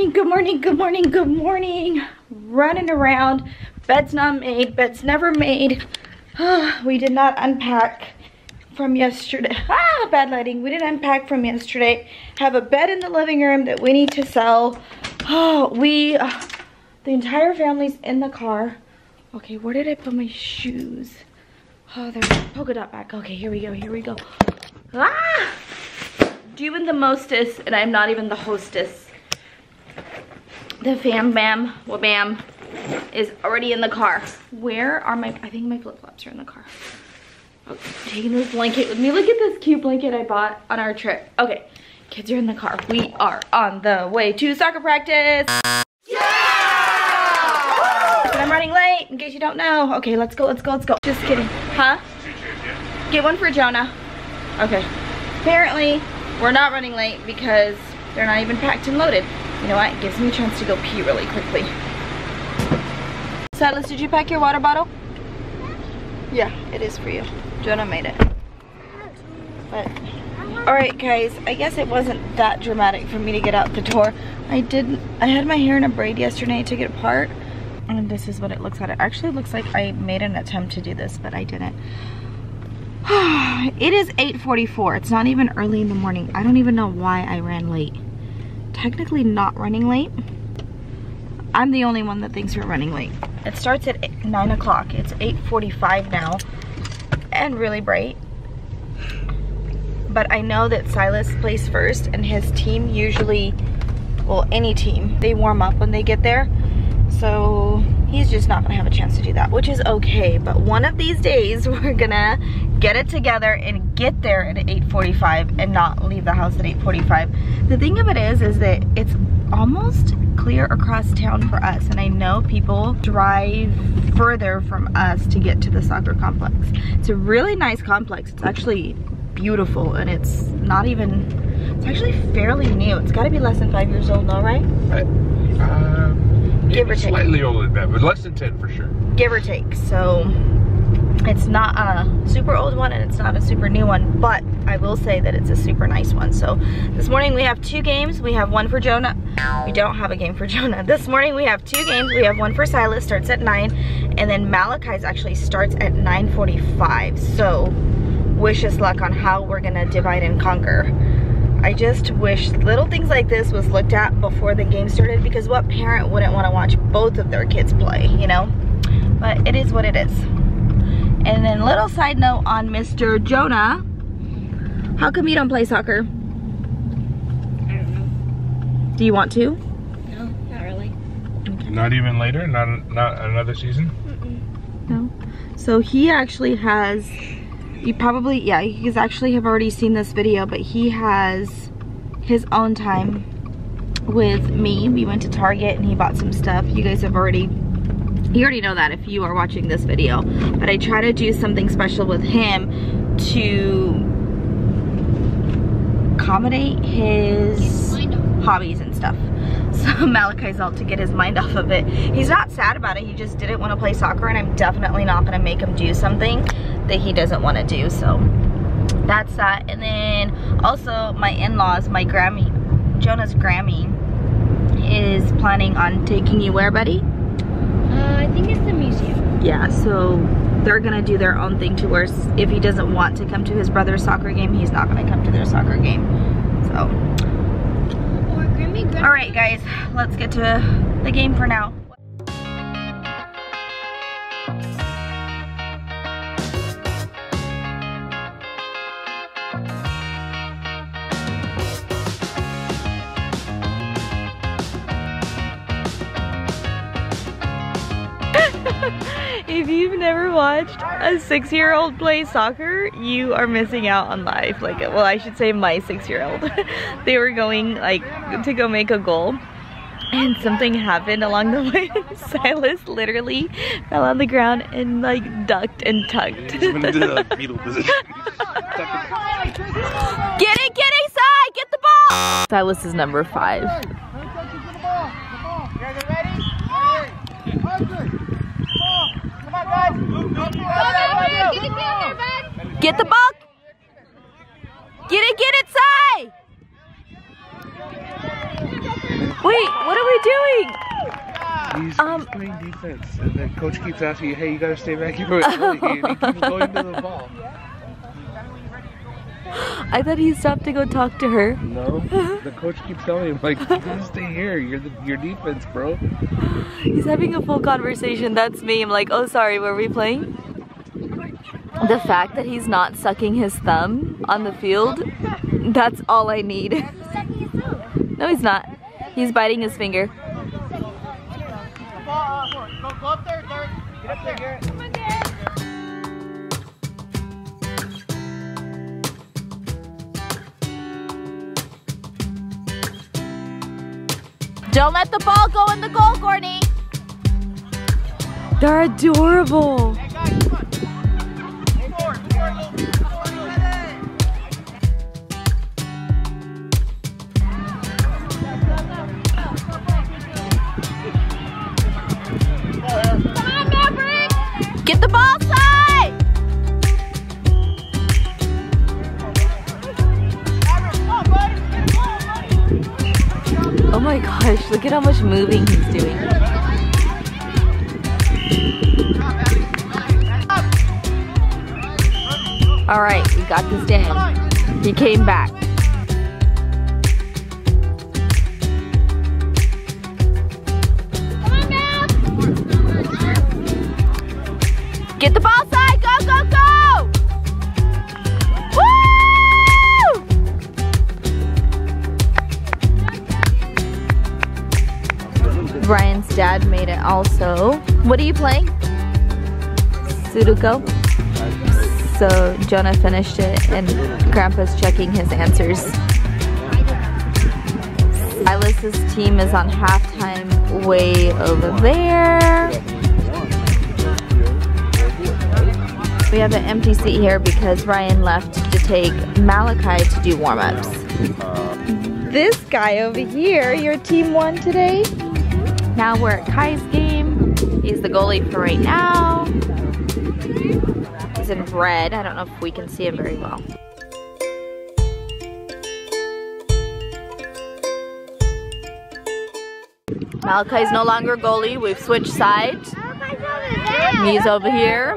morning, good morning, good morning, good morning. Running around. Bed's not made, bed's never made. we did not unpack from yesterday. Ah, bad lighting. We didn't unpack from yesterday. Have a bed in the living room that we need to sell. Oh, we, uh, the entire family's in the car. Okay, where did I put my shoes? Oh, there's polka dot back. Okay, here we go, here we go. Ah! Doing the mostest, and I'm not even the hostess. The fam bam, wabam is already in the car. Where are my, I think my flip-flops are in the car. Oh, taking this blanket with me. Look at this cute blanket I bought on our trip. Okay, kids are in the car. We are on the way to soccer practice. Yeah! And I'm running late, in case you don't know. Okay, let's go, let's go, let's go. Just kidding. Huh? Get one for Jonah. Okay. Apparently, we're not running late because they're not even packed and loaded. You know what? It gives me a chance to go pee really quickly. Silas, did you pack your water bottle? Yeah, it is for you. Jonah made it. But, alright guys, I guess it wasn't that dramatic for me to get out the door. I did, I had my hair in a braid yesterday, took it apart, and this is what it looks like. It actually looks like I made an attempt to do this, but I didn't. it is 8.44, it's not even early in the morning. I don't even know why I ran late technically not running late. I'm the only one that thinks we're running late. It starts at 9 o'clock. It's 8.45 now and really bright. But I know that Silas plays first and his team usually, well any team, they warm up when they get there. So he's just not gonna have a chance to do that, which is okay. But one of these days we're gonna get it together and get there at 8.45 and not leave the house at 8.45. The thing of it is, is that it's almost clear across town for us. And I know people drive further from us to get to the soccer complex. It's a really nice complex. It's actually beautiful and it's not even, it's actually fairly new. It's gotta be less than five years old now, right? Uh, Give or take. Slightly older than that, but less than 10 for sure. Give or take. So it's not a super old one and it's not a super new one, but I will say that it's a super nice one. So this morning we have two games. We have one for Jonah. We don't have a game for Jonah. This morning we have two games. We have one for Silas, starts at 9, and then Malachi's actually starts at 9.45. So wish us luck on how we're gonna divide and conquer. I just wish little things like this was looked at before the game started because what parent wouldn't want to watch both of their kids play, you know? But it is what it is. And then little side note on Mr. Jonah. How come you don't play soccer? I don't know. Do you want to? No, not really. Okay. Not even later? Not, not another season? Mm -mm. No. So he actually has, you probably, yeah, you guys actually have already seen this video, but he has his own time with me. We went to Target and he bought some stuff. You guys have already you already know that if you are watching this video but I try to do something special with him to accommodate his hobbies and stuff. So Malachi's out to get his mind off of it. He's not sad about it. He just didn't want to play soccer and I'm definitely not going to make him do something that he doesn't want to do so that's that. And then also my in-laws my Grammy Jonah's Grammy is planning on taking you where buddy I think it's the museum. Yeah, so they're gonna do their own thing to where if he doesn't want to come to his brother's soccer game, he's not gonna come to their soccer game. So. All right, guys, let's get to the game for now. Watched a six-year-old play soccer, you are missing out on life. Like, well, I should say my six-year-old. they were going, like, to go make a goal. And something happened along the way. Silas literally fell on the ground and like ducked and tucked. get it, get inside, get the ball! Silas is number five. Get the ball. Get it, get it, Sai. Wait, what are we doing? He's, Um, he's playing defense, and the coach keeps asking you, "Hey, you gotta stay back here with Billy," and he keeps going to the ball. I thought he stopped to go talk to her. No, the coach keeps telling him, "Like, you gotta stay here. You're the, your defense, bro." He's having a full conversation. That's me. I'm like, oh, sorry, were we playing? The fact that he's not sucking his thumb on the field, that's all I need. no, he's not. He's biting his finger. Don't let the ball go in the goal, Courtney. They're adorable. Get the gosh, look at how much moving he's doing. All right, we got this down. He came back. Get the ball also. What are you playing? Sudoku. So Jonah finished it and Grandpa's checking his answers. Silas's team is on halftime way over there. We have an empty seat here because Ryan left to take Malachi to do warm-ups. This guy over here, your team won today? Now we're at Kai's game. He's the goalie for right now. He's in red. I don't know if we can see him very well. Malachi's no longer goalie. We've switched sides. He's over here.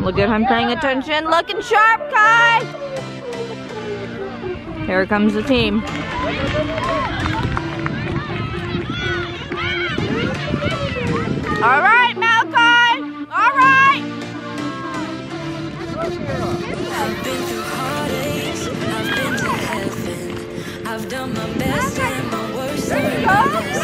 Look at him paying attention. Looking sharp, Kai! Here comes the team. All right, Malachi. All right. I've been through heartaches, I've been to heaven. I've done my best and my worst. There you go. Way to go.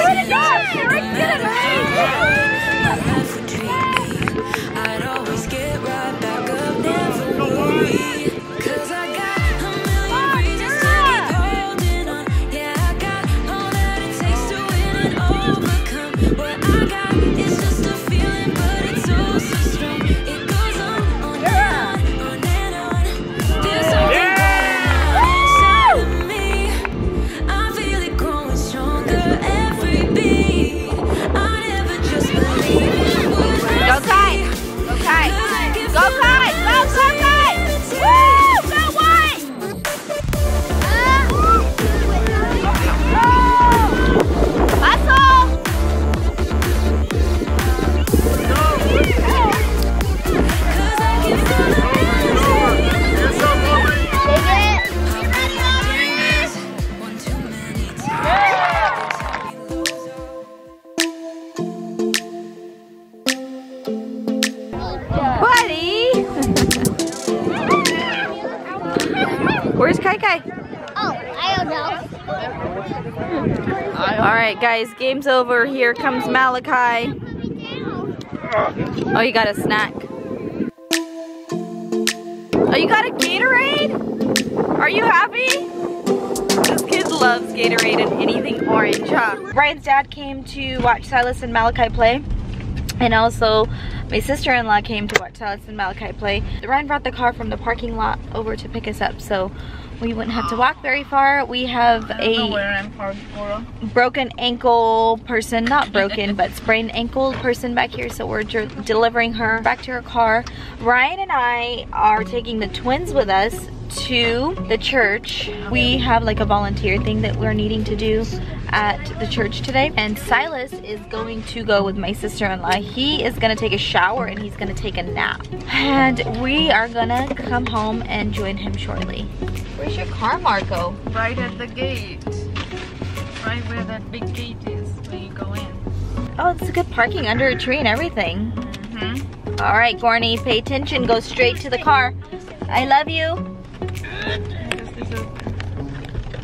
Where's Kai Kai? Oh, I don't know. Hmm. All right, guys, game's over. Here comes Malachi. Oh, you got a snack. Oh, you got a Gatorade? Are you happy? This kid loves Gatorade and anything orange, huh? Brian's dad came to watch Silas and Malachi play. And also, My sister-in-law came to watch Silas and Malachi play. Ryan brought the car from the parking lot over to pick us up, so we wouldn't have to walk very far. We have a I'm parked for. broken ankle person, not broken, but sprained ankle person back here, so we're delivering her back to her car. Ryan and I are taking the twins with us to the church. We have like a volunteer thing that we're needing to do at the church today. And Silas is going to go with my sister-in-law. He is gonna take a shower and he's gonna take a nap. And we are gonna come home and join him shortly. Where's your car, Marco? Right at the gate. Right where that big gate is when you go in. Oh, it's a good parking under a tree and everything. Mm-hmm. All right, Gorney, pay attention. Go straight to the car. I love you.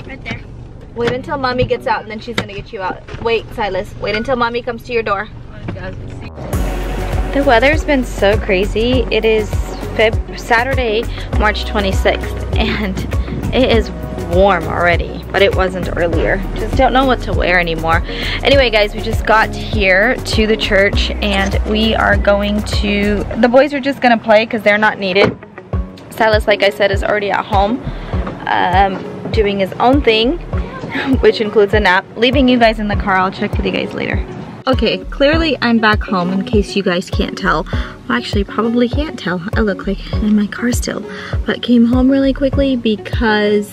Right there. Wait until mommy gets out and then she's gonna get you out. Wait, Silas. Wait until mommy comes to your door. The weather's been so crazy. It is Feb Saturday, March 26th, and it is warm already, but it wasn't earlier. Just don't know what to wear anymore. Anyway, guys, we just got here to the church and we are going to, the boys are just gonna play because they're not needed. Silas, like I said, is already at home um, doing his own thing, which includes a nap. Leaving you guys in the car, I'll check with you guys later. Okay, clearly I'm back home in case you guys can't tell. Well, actually, probably can't tell. I look like in my car still. But came home really quickly because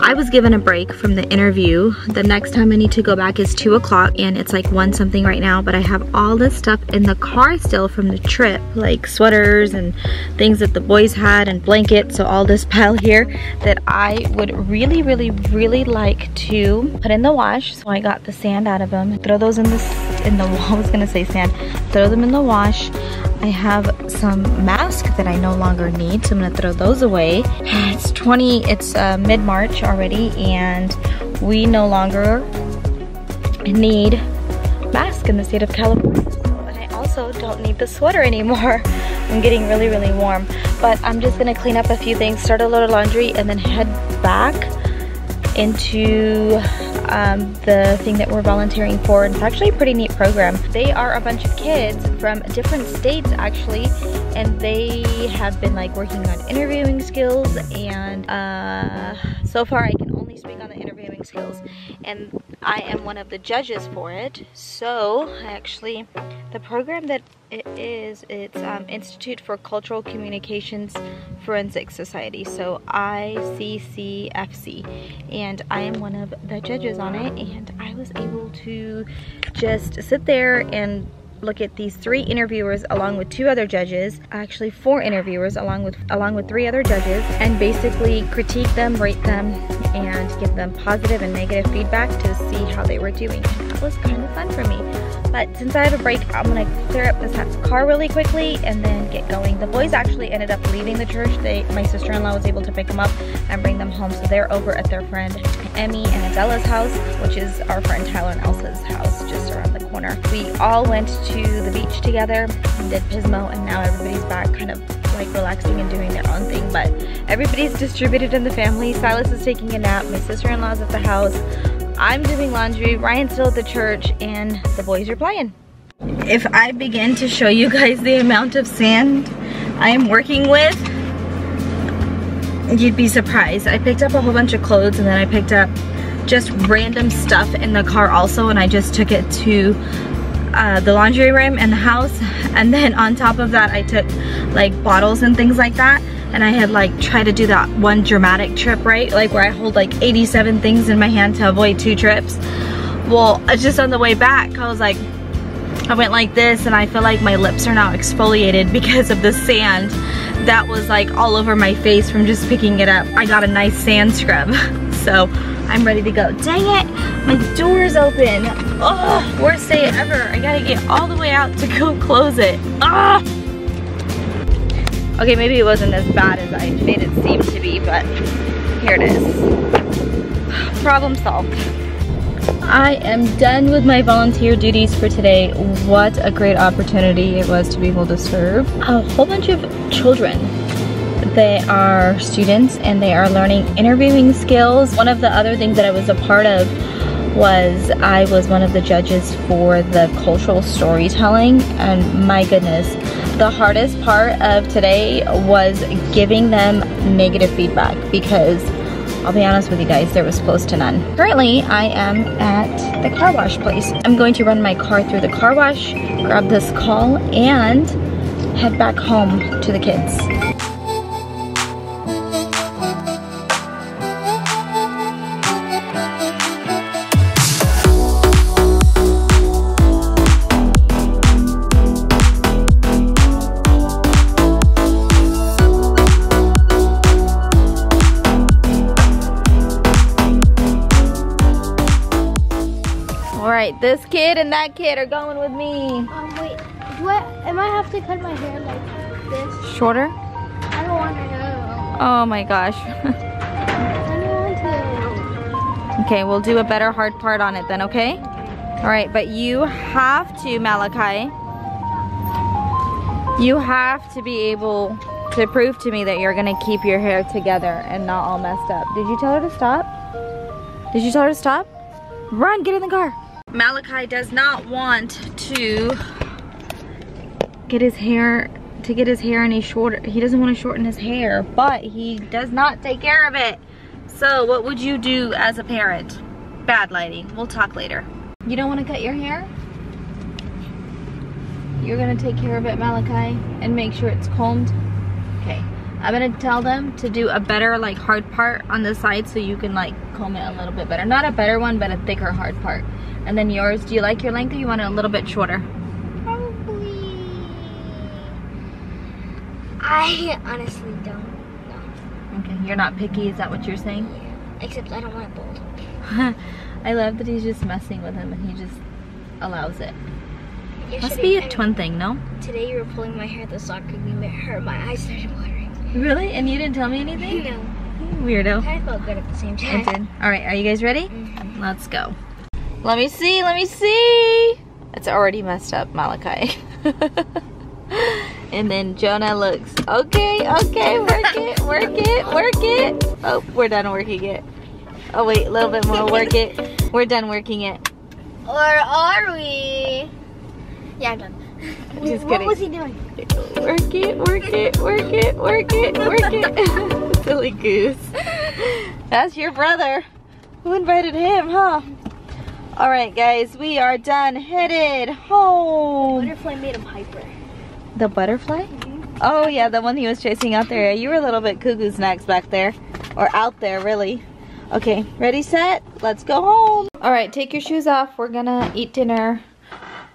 I was given a break from the interview. The next time I need to go back is 2 o'clock and it's like 1 something right now, but I have all this stuff in the car still from the trip, like sweaters and things that the boys had and blankets, so all this pile here that I would really, really, really like to put in the wash. So I got the sand out of them, throw those in the, in the, I was gonna say sand, throw them in the wash. I have some masks that I no longer need, so I'm gonna throw those away. It's 20, it's uh, mid-March already, and we no longer need masks in the state of California. And I also don't need the sweater anymore. I'm getting really, really warm. But I'm just gonna clean up a few things, start a load of laundry, and then head back into um, the thing that we're volunteering for. It's actually a pretty neat program. They are a bunch of kids from different states actually, and they have been like working on interviewing skills and uh, so far I can interviewing skills. And I am one of the judges for it. So actually the program that it is, it's um, Institute for Cultural Communicators Forensic Society, so ICCFC, and I am one of the judges on it, and I was able to just sit there and look at these three interviewers along with two other judges actually four interviewers along with along with three other judges and basically critique them rate them and give them positive and negative feedback to see how they were doing. That was kind of fun for me. But since I have a break I'm gonna clear up this car really quickly and then get going. The boys actually ended up leaving the church. They my sister-in-law was able to pick them up and bring them home. So they're over at their friend Emmy and Adela's house which is our friend Tyler and Elsa's house corner. We all went to the beach together and did Pismo and now everybody's back kind of like relaxing and doing their own thing but everybody's distributed in the family. Silas is taking a nap my sister-in-law's at the house I'm doing laundry Ryan's still at the church and the boys are playing. If I begin to show you guys the amount of sand I am working with you'd be surprised. I picked up a whole bunch of clothes and then I picked up just random stuff in the car also and I just took it to uh, the laundry room and the house. And then on top of that I took like bottles and things like that. And I had like tried to do that one dramatic trip right? Like where I hold like 87 things in my hand to avoid two trips. Well just on the way back I was like I went like this and I feel like my lips are now exfoliated because of the sand that was like all over my face from just picking it up. I got a nice sand scrub. So I'm ready to go. Dang it my door is open. Oh worst day ever. I gotta get all the way out to go close it. Ah okay maybe it wasn't as bad as I made it seem to be but here it is. Problem solved. I am done with my volunteer duties for today. What a great opportunity it was to be able to serve a whole bunch of children. They are students and they are learning interviewing skills. One of the other things that I was a part of was I was one of the judges for the cultural storytelling and my goodness, the hardest part of today was giving them negative feedback because I'll be honest with you guys, there was close to none. Currently, I am at the car wash place. I'm going to run my car through the car wash, grab this call, and head back home to the kids. This kid and that kid are going with me. Um, wait. Do I, am I have to cut my hair like this? Shorter? I don't want to. Know. Oh my gosh. I don't want to. okay, we'll do a better hard part on it then, okay? All right, but you have to, Malachi. You have to be able to prove to me that you're gonna keep your hair together and not all messed up. Did you tell her to stop? Did you tell her to stop? Run, get in the car. Malachi does not want to get his hair to get his hair any shorter. He doesn't want to shorten his hair, but he does not take care of it. So what would you do as a parent? Bad lighting. We'll talk later. You don't want to cut your hair? You're gonna take care of it, Malachi, and make sure it's combed. Okay. I'm gonna tell them to do a better like hard part on the side so you can like comb it a little bit better. Not a better one, but a thicker hard part. And then yours, do you like your length or you want it a little bit shorter? Probably. I honestly don't know. Okay, you're not picky, is that what you're saying? Yeah, Except I don't want it bold. I love that he's just messing with him and he just allows it. Must be a twin thing, no? Today you were pulling my hair at the soccer game. It hurt. My eyes started watering. Really? And you didn't tell me anything? No. Weirdo. Kind of felt good at the same I time. did. All right, are you guys ready? Mhm. Let's go. Let me see, let me see. It's already messed up, Malachi. and then Jonah looks, okay, okay, work it, work it, work it. Oh, we're done working it. Oh wait, a little bit more, work it. We're done working it. Or are we? Yeah, I'm done. Just what was he doing? Work it, work it, work it, work it, work it. Silly goose. That's your brother. Who invited him, huh? All right, guys, we are done headed home. Butterfly made him hyper. The butterfly? Mm-hmm. Oh yeah, the one he was chasing out there. You were a little bit cuckoo snacks back there. Or out there, really. Okay, ready, set? Let's go home. All right, take your shoes off. We're gonna eat dinner.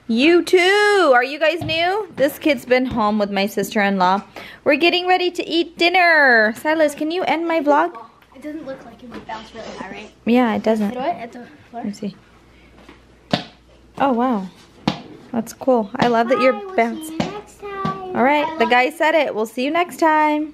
You too! Are you guys new? This kid's been home with my sister-in-law. We're getting ready to eat dinner. Silas, can you end my vlog? It doesn't look like it would bounce really high, right? Yeah, it doesn't. You know what? At the floor. Let me see. Oh, wow. That's cool. I love that you're Bye, we'll see bouncing. you next time. All right, the guy said it. We'll see you next time.